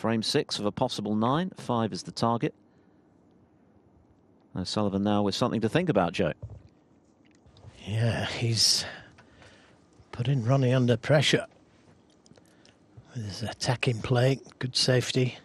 Frame six of a possible nine. Five is the target. O'Sullivan now with something to think about, Joe. Yeah, he's putting Ronnie under pressure with his attacking play, good safety.